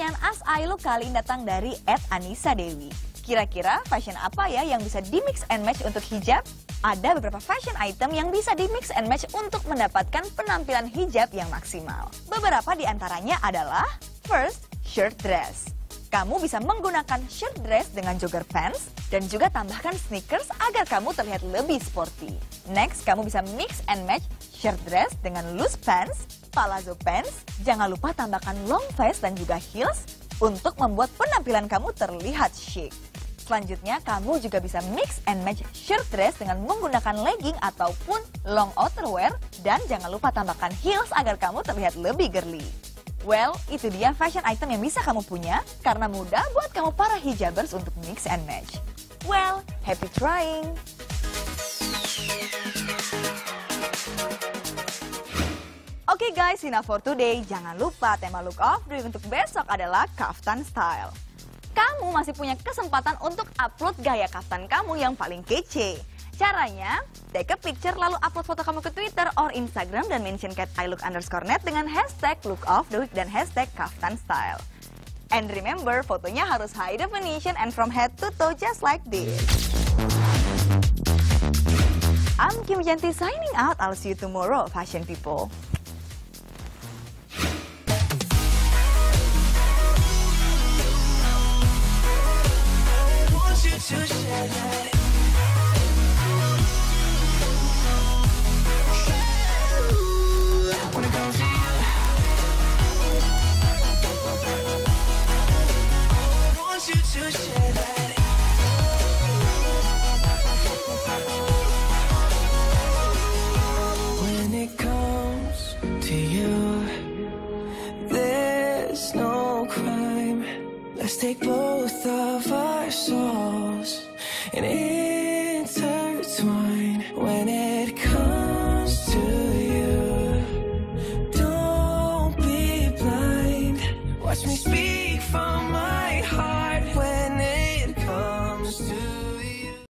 Pertanyaan As I Look kali ini datang dari Ed Anissa Dewi. Kira-kira fashion apa ya yang bisa di mix and match untuk hijab? Ada beberapa fashion item yang bisa di mix and match untuk mendapatkan penampilan hijab yang maksimal. Beberapa di antaranya adalah First, shirt dress. Kamu bisa menggunakan shirt dress dengan jogger pants dan juga tambahkan sneakers agar kamu terlihat lebih sporty. Next, kamu bisa mix and match shirt dress dengan loose pants, palazzo pants. Jangan lupa tambahkan long vest dan juga heels untuk membuat penampilan kamu terlihat chic. Selanjutnya, kamu juga bisa mix and match shirt dress dengan menggunakan legging ataupun long outerwear dan jangan lupa tambahkan heels agar kamu terlihat lebih girly. Well, itu dia fashion item yang bisa kamu punya karena mudah buat kamu para hijabers untuk mix and match. Well, happy trying! Oke okay guys, enough for today. Jangan lupa tema look of the week untuk besok adalah kaftan style. Kamu masih punya kesempatan untuk upload gaya kaftan kamu yang paling kece. Caranya, take a picture lalu upload foto kamu ke Twitter or Instagram dan mention cat ilook underscore net dengan hashtag look of the week dan hashtag kaftan style. And remember, fotonya harus high definition and from head to toe just like this. I'm Kim Janti signing out. I'll see you tomorrow, fashion people. That take both of our souls and it